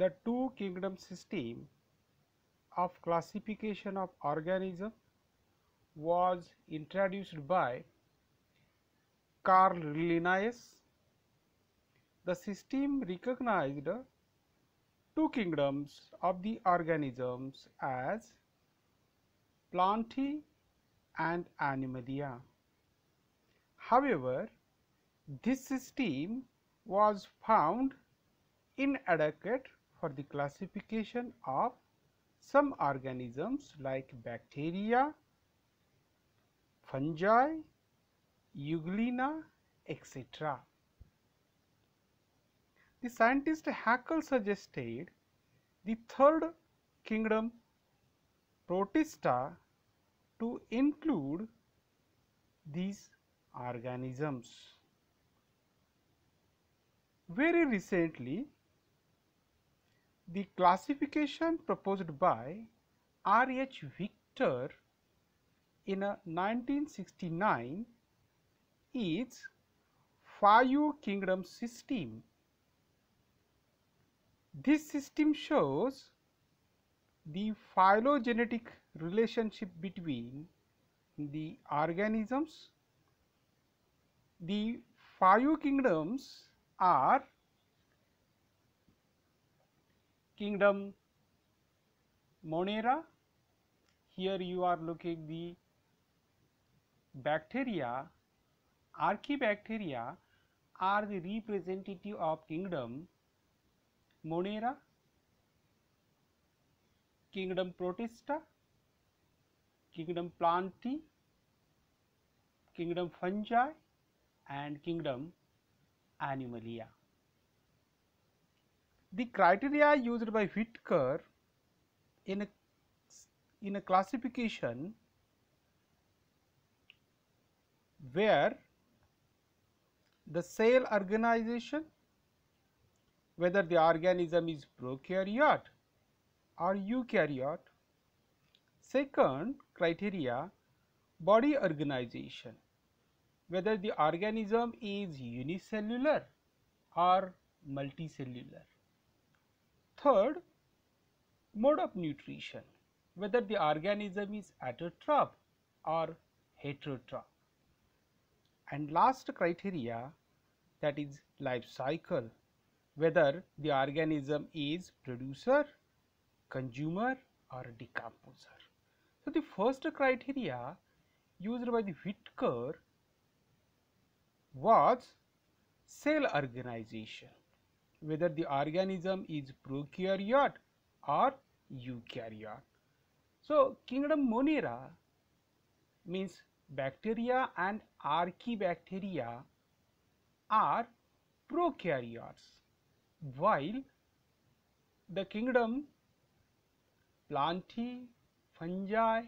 the two kingdom system of classification of organism was introduced by Carl Linnaeus. The system recognized two kingdoms of the organisms as Plantae and Animalia. However, this system was found inadequate for the classification of some organisms like bacteria, fungi, euglena, etc. The scientist Haeckel suggested the third kingdom Protista to include these organisms. Very recently, the classification proposed by R. H. Whittaker in a 1969 is five kingdom system. This system shows the phylogenetic relationship between the organisms. The five kingdoms are kingdom Monera. Here you are looking the bacteria, archaebacteria are the representative of kingdom Monera, kingdom Protista, kingdom Plantae, kingdom Fungi and kingdom Animalia. The criteria used by Whittaker in a, in a classification where the cell organization whether the organism is prokaryote or eukaryote. Second criteria body organization whether the organism is unicellular or multicellular. Third, mode of nutrition, whether the organism is autotroph or heterotroph. And last criteria that is life cycle, whether the organism is producer, consumer or decomposer. So, the first criteria used by the Whittaker was cell organization whether the organism is prokaryote or eukaryote. So, kingdom Monera means bacteria and archaebacteria are prokaryotes while the kingdom Plantae, fungi,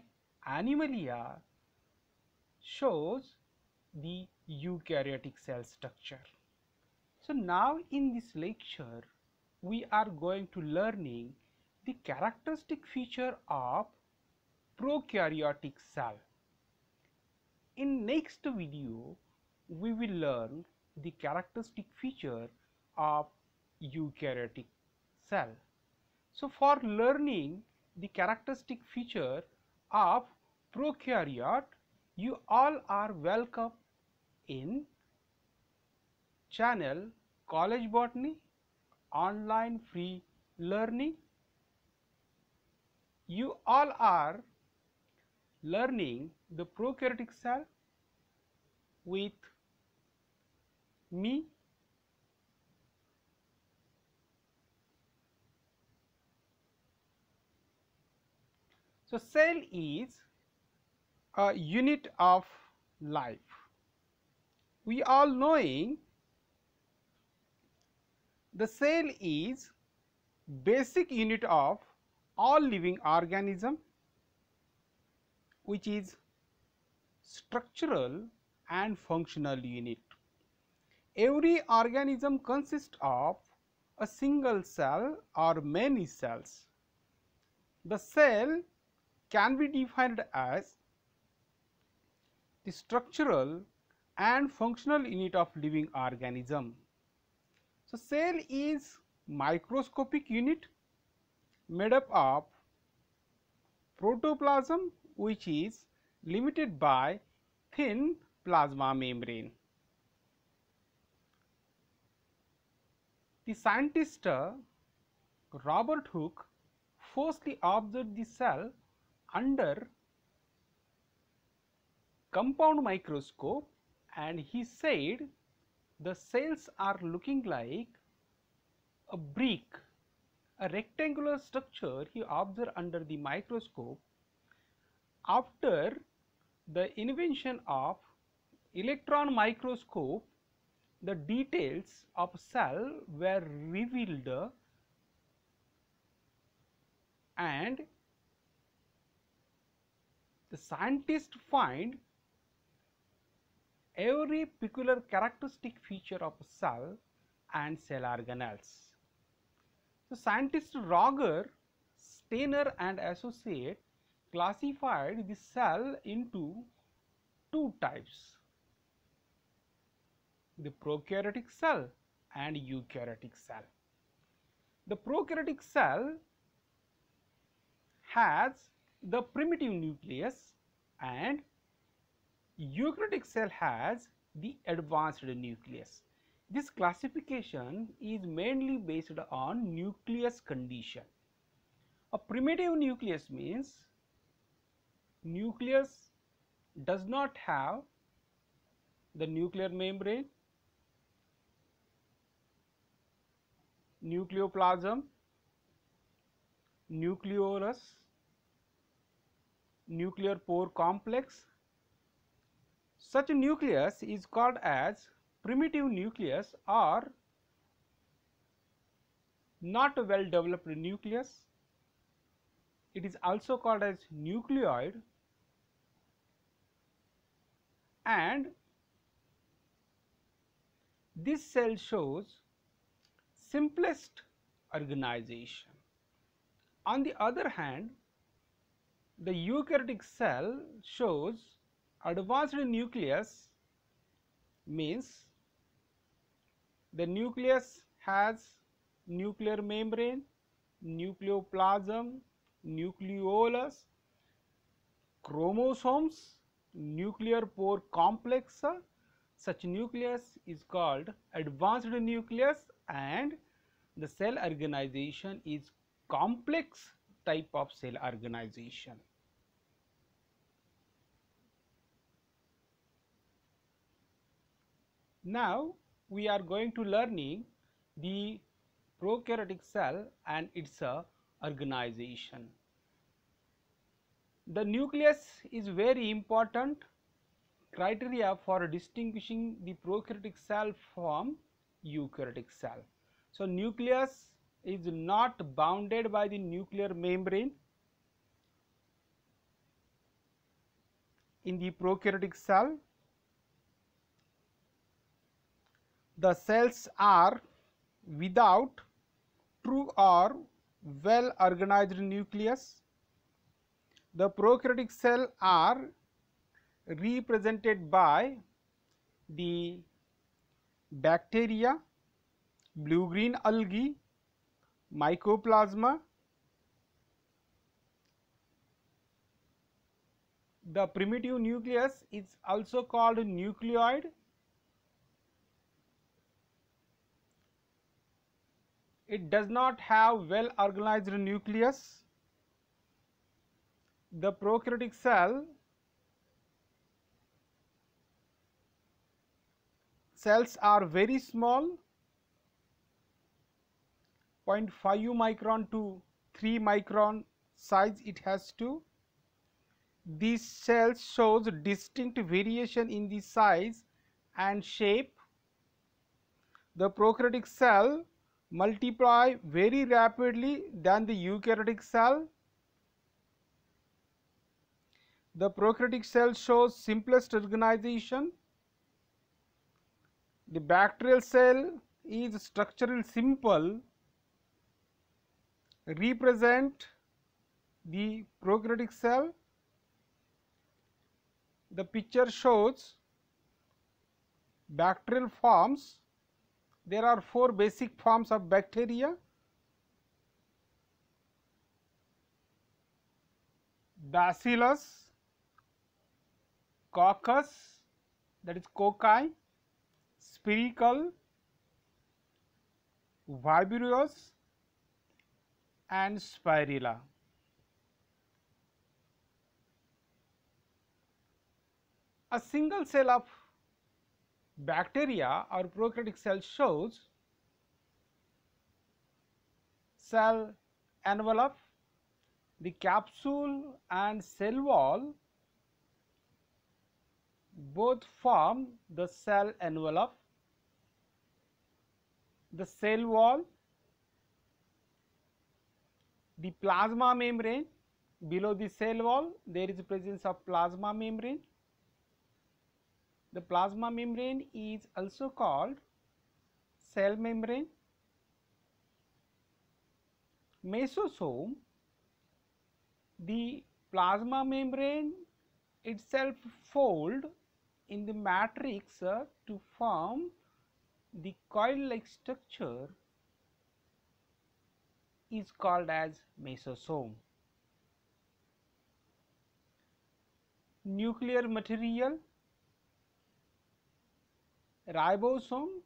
animalia shows the eukaryotic cell structure. So, now in this lecture we are going to learning the characteristic feature of prokaryotic cell. In next video we will learn the characteristic feature of eukaryotic cell. So, for learning the characteristic feature of prokaryote you all are welcome in channel College Botany online free learning. You all are learning the prokaryotic cell with me. So, cell is a unit of life. We all knowing the cell is basic unit of all living organism which is structural and functional unit. Every organism consists of a single cell or many cells. The cell can be defined as the structural and functional unit of living organism. So, cell is microscopic unit made up of protoplasm which is limited by thin plasma membrane. The scientist uh, Robert Hooke firstly observed the cell under compound microscope and he said the cells are looking like a brick, a rectangular structure he observed under the microscope after the invention of electron microscope. The details of cell were revealed and the scientists find every peculiar characteristic feature of a cell and cell organelles. So, scientists Roger Stanier and associate classified the cell into two types, the prokaryotic cell and eukaryotic cell. The prokaryotic cell has the primitive nucleus and eukaryotic cell has the advanced nucleus. This classification is mainly based on nucleus condition. A primitive nucleus means nucleus does not have the nuclear membrane, nucleoplasm, nucleolus, nuclear pore complex such a nucleus is called as primitive nucleus or not a well developed nucleus. It is also called as nucleoid and this cell shows simplest organization. On the other hand, the eukaryotic cell shows advanced nucleus means the nucleus has nuclear membrane, nucleoplasm, nucleolus, chromosomes, nuclear pore complex. Such nucleus is called advanced nucleus and the cell organization is complex type of cell organization. Now, we are going to learning the prokaryotic cell and its uh, organization. The nucleus is very important criteria for distinguishing the prokaryotic cell from eukaryotic cell. So, nucleus is not bounded by the nuclear membrane. In the prokaryotic cell, the cells are without true or well organized nucleus. The prokaryotic cell are represented by the bacteria, blue green algae, mycoplasma, the primitive nucleus is also called nucleoid it does not have well organized nucleus. The prokaryotic cell cells are very small 0.5 micron to 3 micron size it has to. These cells shows distinct variation in the size and shape. The prokaryotic cell multiply very rapidly than the eukaryotic cell. The prokaryotic cell shows simplest organization. The bacterial cell is structurally simple, represent the prokaryotic cell. The picture shows bacterial forms there are four basic forms of bacteria Bacillus, Coccus that is cocci, spherical, vibrios, and Spirilla. A single cell of bacteria or prokaryotic cell shows cell envelope, the capsule and cell wall both form the cell envelope. The cell wall, the plasma membrane, below the cell wall there is presence of plasma membrane. The plasma membrane is also called cell membrane mesosome, the plasma membrane itself fold in the matrix uh, to form the coil-like structure is called as mesosome. Nuclear material, ribosome,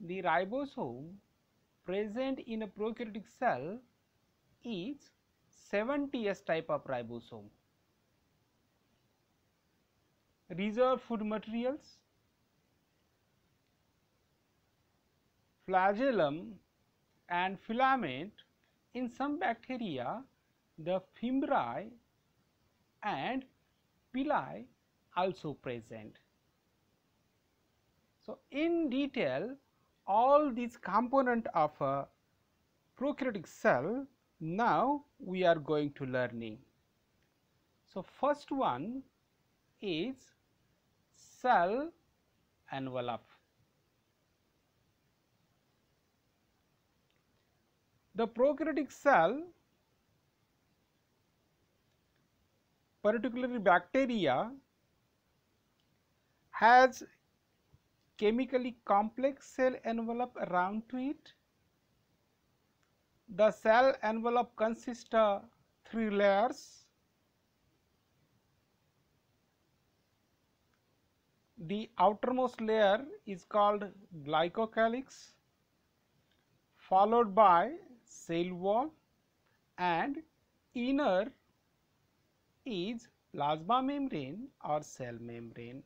the ribosome present in a prokaryotic cell is 70S type of ribosome. Reserve food materials, flagellum and filament in some bacteria the fimbriae and pili also present. So, in detail all these component of a prokaryotic cell now we are going to learning. So, first one is cell envelope. The prokaryotic cell particularly bacteria has chemically complex cell envelope around to it. The cell envelope consists of three layers. The outermost layer is called glycocalyx followed by cell wall and inner is plasma membrane or cell membrane.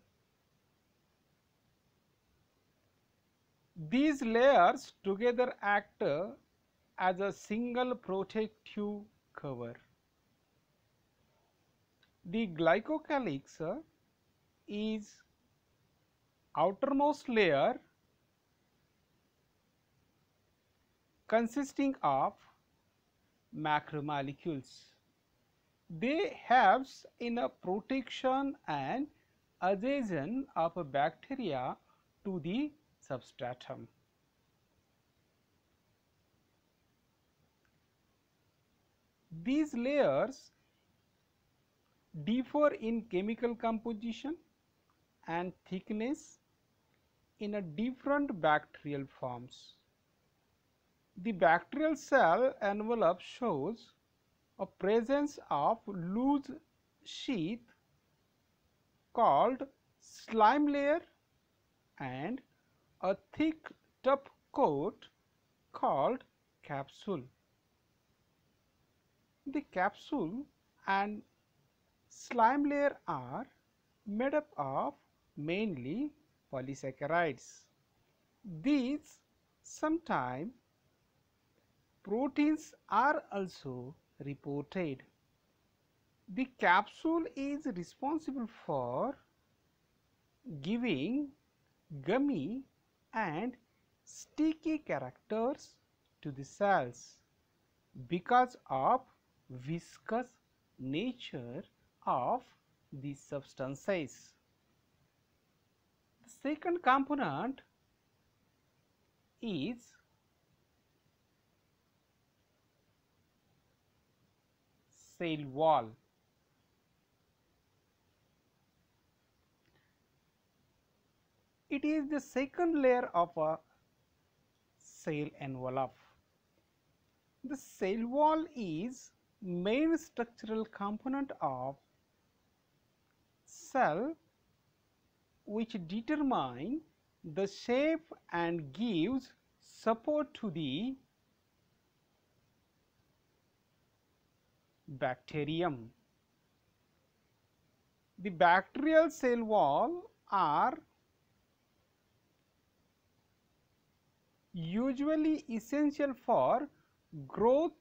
These layers together act as a single protective cover. The glycocalyx is outermost layer consisting of macromolecules. They have in a protection and adhesion of a bacteria to the substratum. These layers differ in chemical composition and thickness in a different bacterial forms. The bacterial cell envelope shows a presence of loose sheath called slime layer and a thick top coat called capsule. The capsule and slime layer are made up of mainly polysaccharides. These sometimes proteins are also reported. The capsule is responsible for giving gummy and sticky characters to the cells because of viscous nature of these substances. The second component is cell wall. It is the second layer of a cell envelope. The cell wall is main structural component of cell which determine the shape and gives support to the bacterium. The bacterial cell wall are usually essential for growth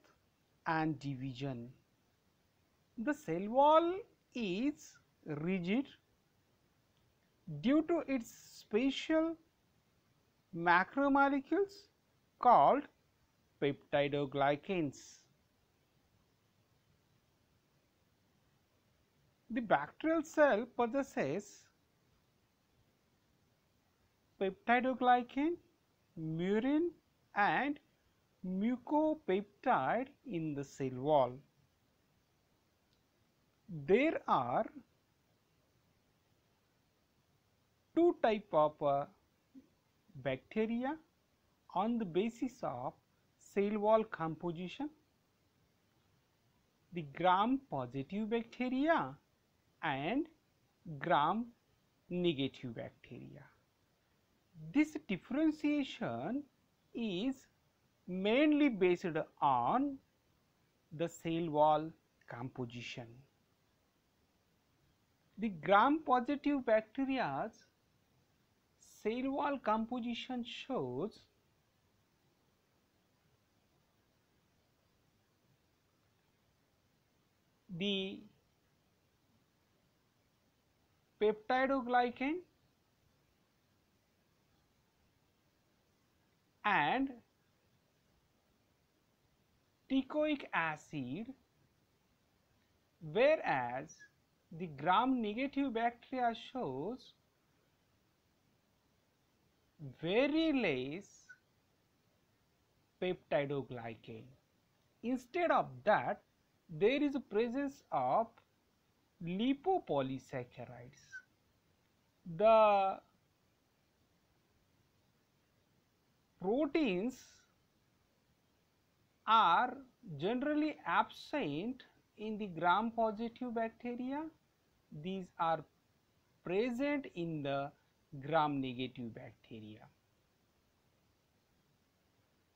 and division. The cell wall is rigid due to its special macromolecules called peptidoglycans. The bacterial cell possesses peptidoglycan, murein and mucopeptide in the cell wall. There are two type of uh, bacteria on the basis of cell wall composition. The gram positive bacteria and gram negative bacteria. This differentiation is mainly based on the cell wall composition. The gram positive bacteria's cell wall composition shows the peptidoglycan and teichoic acid whereas the gram negative bacteria shows very less peptidoglycan. Instead of that, there is a presence of lipopolysaccharides. The proteins are generally absent in the gram positive bacteria. These are present in the gram negative bacteria.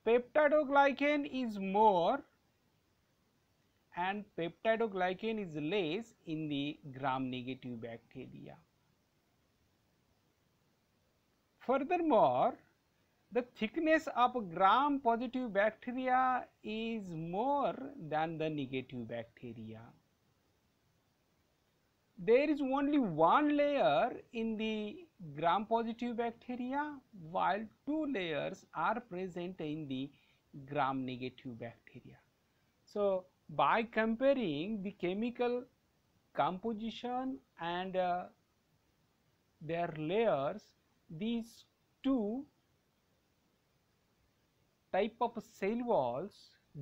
Peptidoglycan is more and peptidoglycan is less in the gram negative bacteria. Furthermore, the thickness of gram positive bacteria is more than the negative bacteria. There is only one layer in the gram positive bacteria while two layers are present in the gram negative bacteria. So, by comparing the chemical composition and uh, their layers these two type of cell walls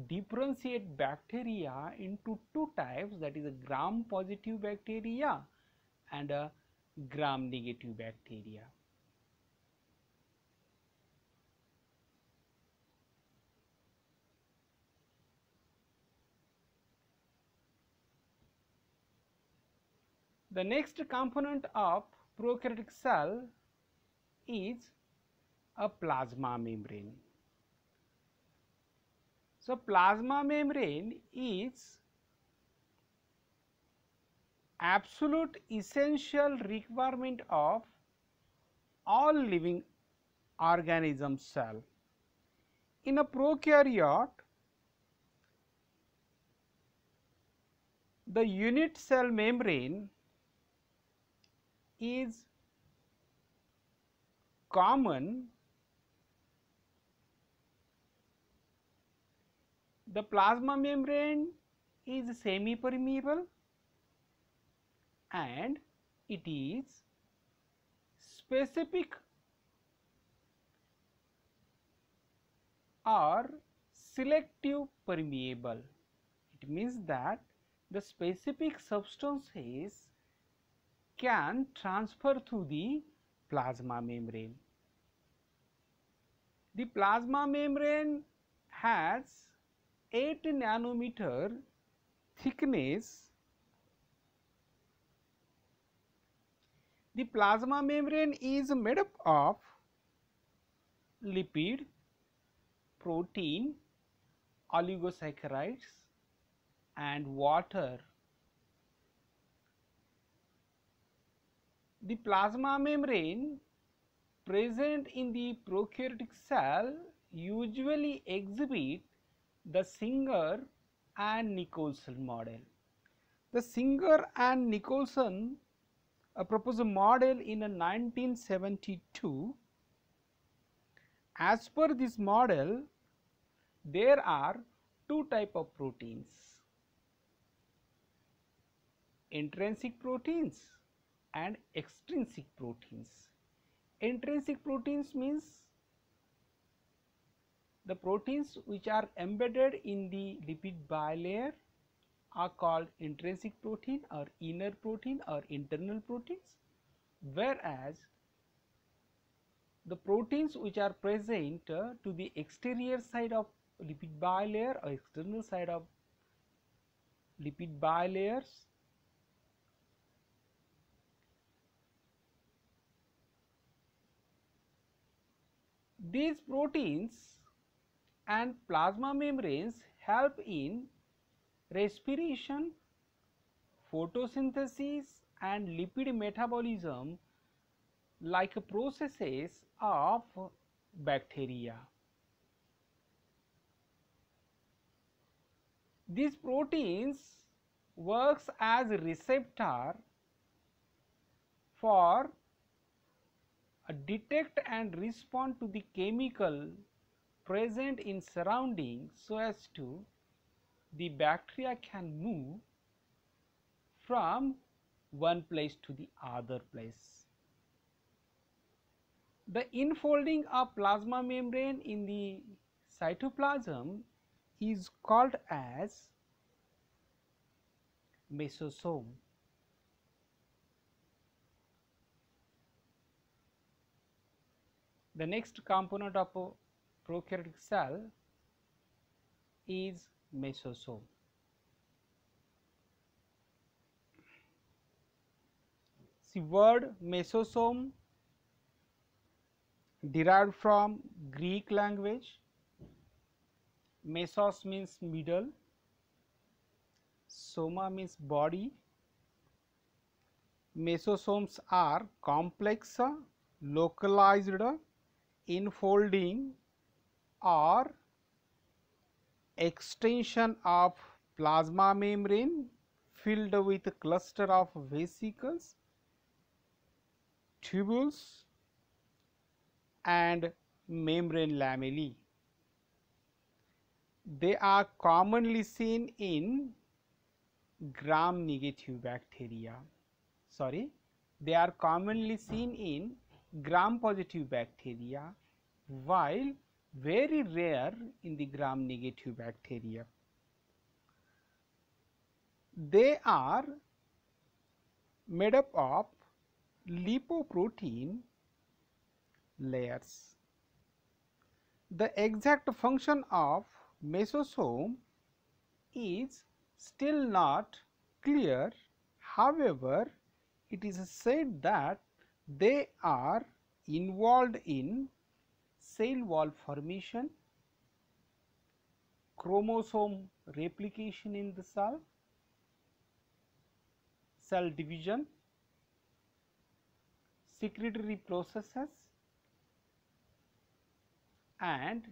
differentiate bacteria into two types that is a gram positive bacteria and a gram negative bacteria. The next component of prokaryotic cell is a plasma membrane. So, plasma membrane is absolute essential requirement of all living organism cell. In a prokaryote, the unit cell membrane is common the plasma membrane is semi permeable and it is specific or selective permeable. It means that the specific substances can transfer through the plasma membrane. The plasma membrane has 8 nanometer thickness the plasma membrane is made up of lipid, protein, oligosaccharides and water. The plasma membrane present in the prokaryotic cell usually exhibit the Singer and Nicolson model. The Singer and Nicolson uh, proposed a model in 1972. As per this model, there are two type of proteins, intrinsic proteins and extrinsic proteins. Intrinsic proteins means the proteins which are embedded in the lipid bilayer are called intrinsic protein or inner protein or internal proteins whereas the proteins which are present uh, to the exterior side of lipid bilayer or external side of lipid bilayers these proteins and plasma membranes help in respiration, photosynthesis and lipid metabolism like processes of bacteria. These proteins works as receptor for detect and respond to the chemical present in surrounding so as to the bacteria can move from one place to the other place. The infolding of plasma membrane in the cytoplasm is called as mesosome. The next component of prokaryotic cell is mesosome. See word mesosome derived from Greek language. Mesos means middle, soma means body. Mesosomes are complex, localized, infolding or extension of plasma membrane filled with cluster of vesicles, tubules and membrane lamellae. They are commonly seen in gram negative bacteria. Sorry, they are commonly seen in gram positive bacteria while very rare in the gram negative bacteria. They are made up of lipoprotein layers. The exact function of mesosome is still not clear. However, it is said that they are involved in cell wall formation, chromosome replication in the cell, cell division, secretory processes and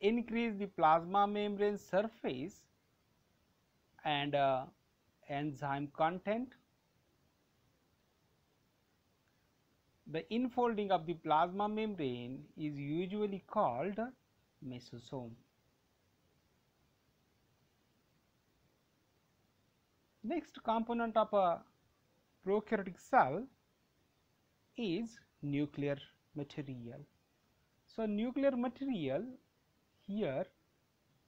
increase the plasma membrane surface and uh, enzyme content The infolding of the plasma membrane is usually called mesosome. Next component of a prokaryotic cell is nuclear material. So, nuclear material here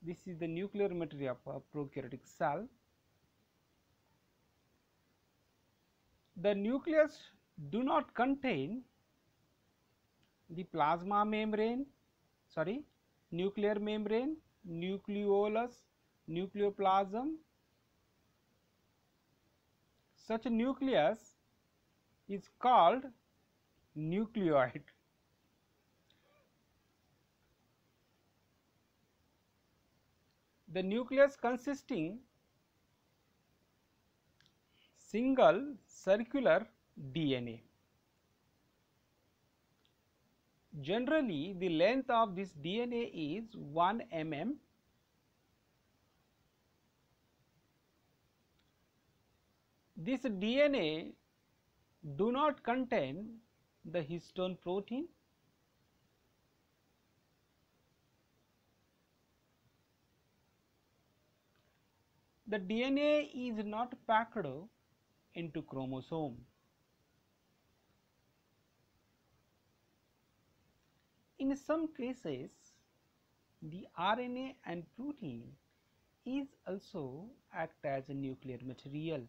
this is the nuclear material of a prokaryotic cell. The nucleus do not contain the plasma membrane sorry nuclear membrane nucleolus nucleoplasm such a nucleus is called nucleoid. The nucleus consisting single circular DNA. Generally, the length of this DNA is 1 mm. This DNA do not contain the histone protein. The DNA is not packed into chromosome. In some cases, the RNA and protein is also act as a nuclear material.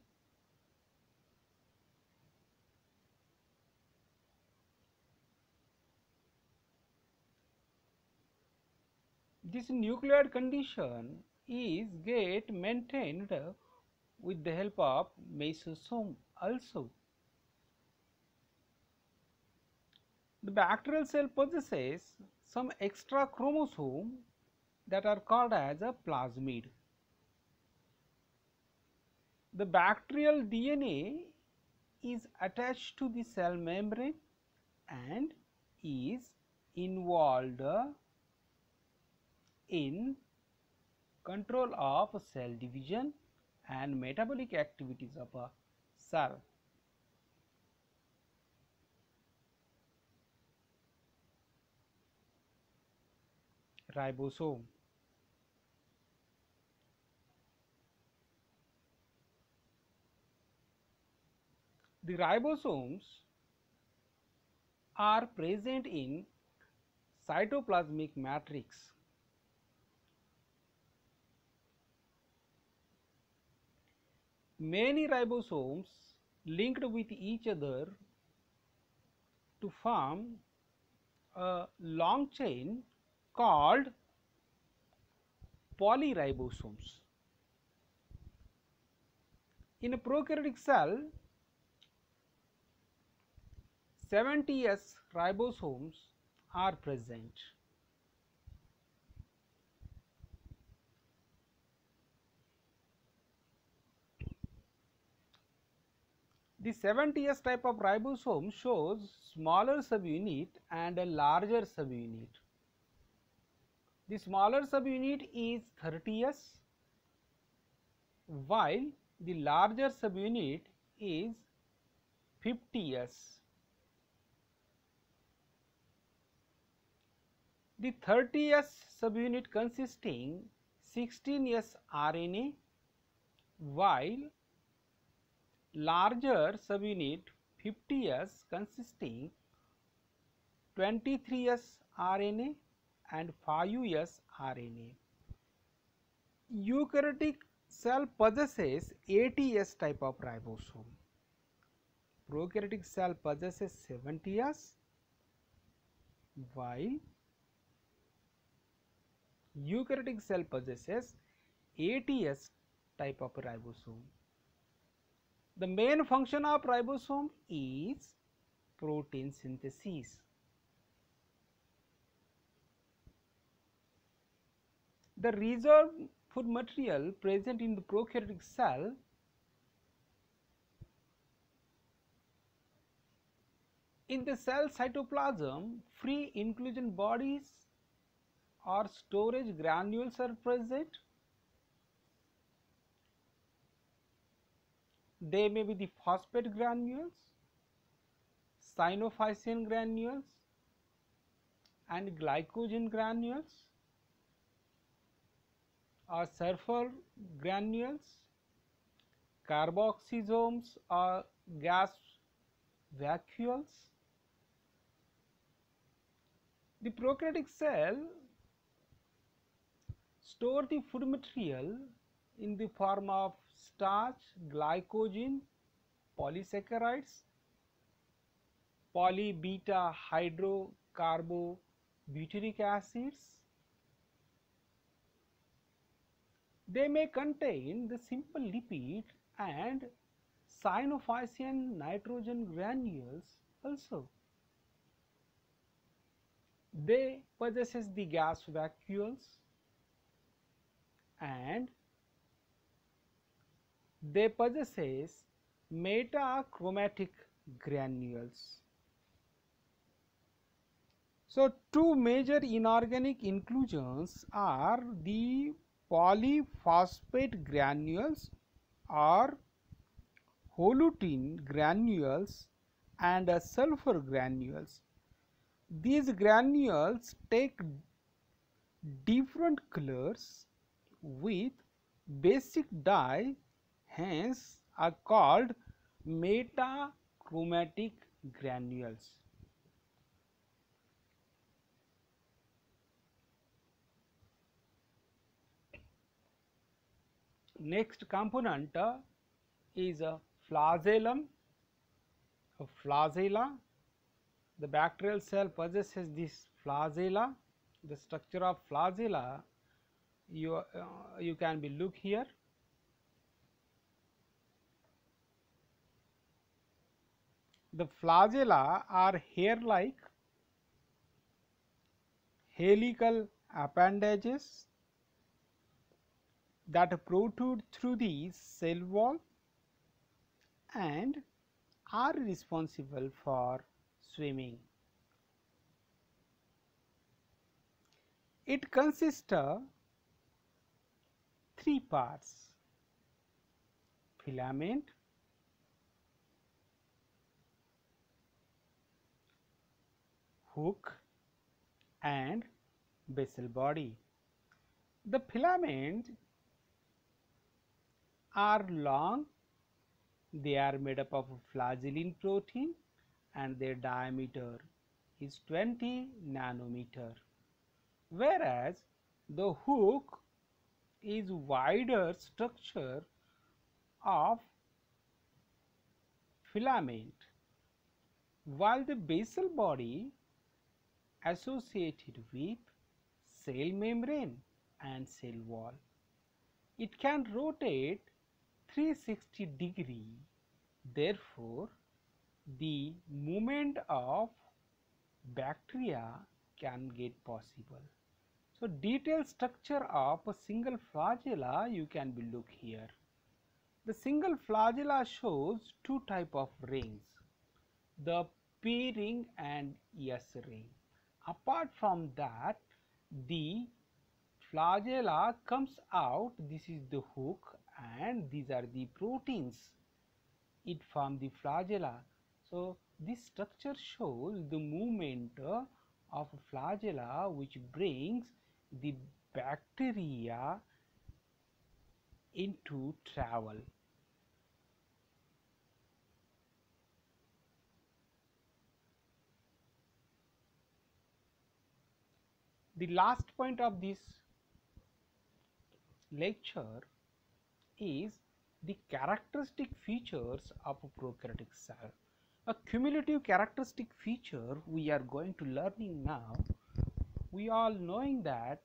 This nuclear condition is get maintained with the help of mesosome also. The bacterial cell possesses some extra chromosome that are called as a plasmid. The bacterial DNA is attached to the cell membrane and is involved in control of cell division and metabolic activities of a cell. Ribosome The ribosomes are present in cytoplasmic matrix. Many ribosomes linked with each other to form a long chain called polyribosomes. In a prokaryotic cell, 70s ribosomes are present. The 70s type of ribosome shows smaller subunit and a larger subunit. The smaller subunit is 30s while the larger subunit is 50s. The 30s subunit consisting 16s RNA while larger subunit 50s consisting 23s RNA and 5s RNA. Eukaryotic cell possesses 80s type of ribosome. Prokaryotic cell possesses 70s while eukaryotic cell possesses 80s type of ribosome. The main function of ribosome is protein synthesis. The reserve food material present in the prokaryotic cell in the cell cytoplasm free inclusion bodies or storage granules are present. They may be the phosphate granules, cyanophycin granules and glycogen granules or sulfur granules, carboxysomes or gas vacuoles. The prokaryotic cell store the food material in the form of starch, glycogen, polysaccharides, poly beta hydroxybutyric acids. They may contain the simple lipid and cyanophycin nitrogen granules also. They possess the gas vacuoles and they possesses metachromatic granules. So, two major inorganic inclusions are the polyphosphate granules or volutin granules and sulfur granules. These granules take different colors with basic dye hence are called metachromatic granules. Next component is a flagellum, a flagella. The bacterial cell possesses this flagella. The structure of flagella you, uh, you can be look here. The flagella are hair-like helical appendages that protrude through the cell wall and are responsible for swimming. It consists of three parts filament, hook and basal body. The filament are long, they are made up of flagellin protein and their diameter is 20 nanometer. Whereas, the hook is wider structure of filament while the basal body associated with cell membrane and cell wall. It can rotate 360 degree therefore, the movement of bacteria can get possible. So, detailed structure of a single flagella you can be look here. The single flagella shows two type of rings, the P ring and S ring. Apart from that, the flagella comes out, this is the hook and these are the proteins, it form the flagella. So, this structure shows the movement of flagella which brings the bacteria into travel. The last point of this lecture is the characteristic features of a prokaryotic cell. A cumulative characteristic feature we are going to learning now we all knowing that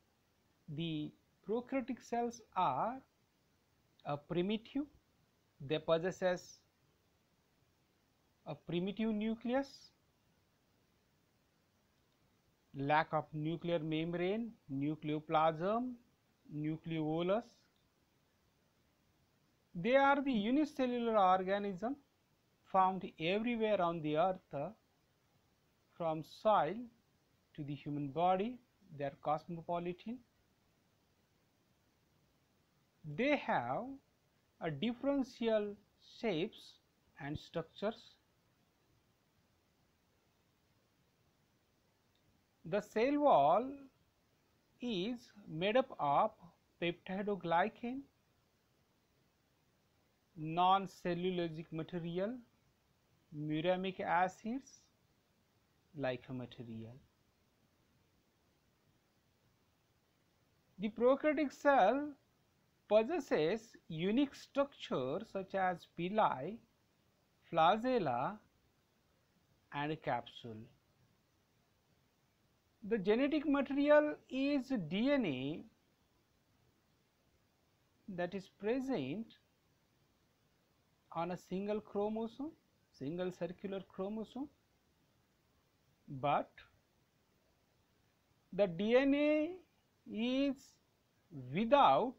the prokaryotic cells are a primitive they possess a primitive nucleus lack of nuclear membrane nucleoplasm nucleolus they are the unicellular organism found everywhere on the earth from soil to the human body, they are cosmopolitan. They have a differential shapes and structures. The cell wall is made up of peptidoglycan, non-cellulosic material, muramic acids like a material. The prokaryotic cell possesses unique structure such as pili, flagella and capsule. The genetic material is DNA that is present on a single chromosome, single circular chromosome, but the DNA is without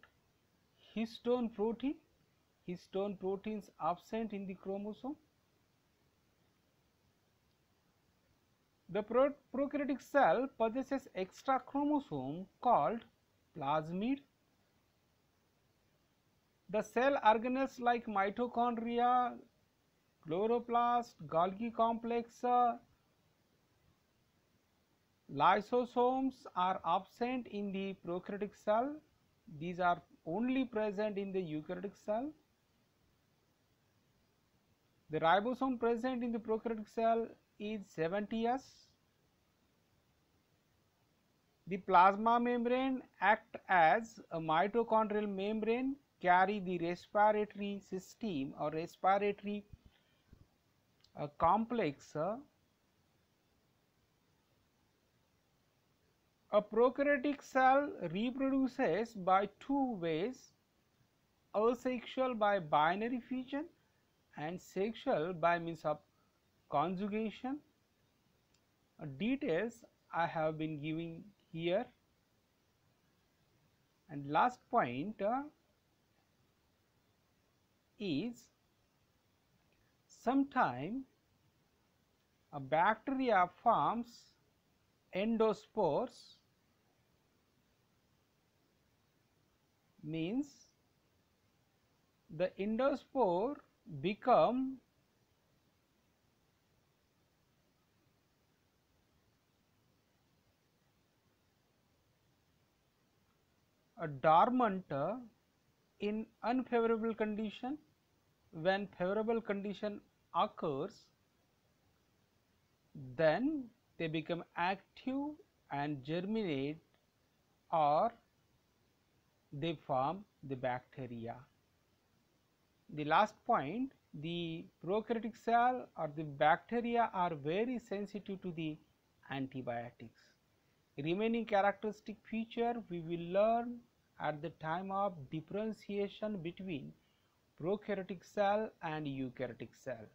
histone protein, histone proteins absent in the chromosome. The pro prokaryotic cell possesses extra chromosome called plasmid. The cell organelles like mitochondria, chloroplast, Golgi complex, uh, lysosomes are absent in the prokaryotic cell. These are only present in the eukaryotic cell. The ribosome present in the prokaryotic cell is 70S. The plasma membrane act as a mitochondrial membrane carry the respiratory system or respiratory uh, complex uh, A prokaryotic cell reproduces by two ways asexual by binary fission and sexual by means of conjugation. Uh, details I have been giving here and last point uh, is sometime a bacteria forms endospores means the endospore become a dormant in unfavorable condition when favorable condition occurs then they become active and germinate or they form the bacteria. The last point the prokaryotic cell or the bacteria are very sensitive to the antibiotics. Remaining characteristic feature we will learn at the time of differentiation between prokaryotic cell and eukaryotic cell.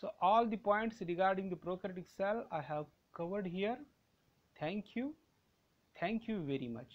So, all the points regarding the prokaryotic cell I have covered here. Thank you. Thank you very much.